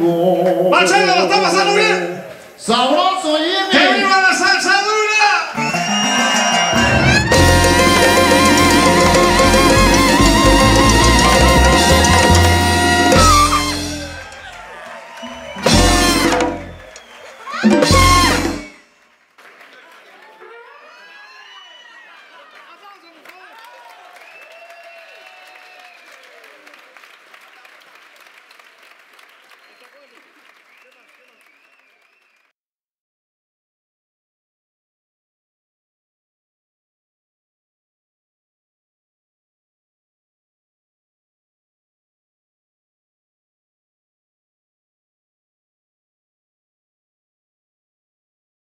我。马车，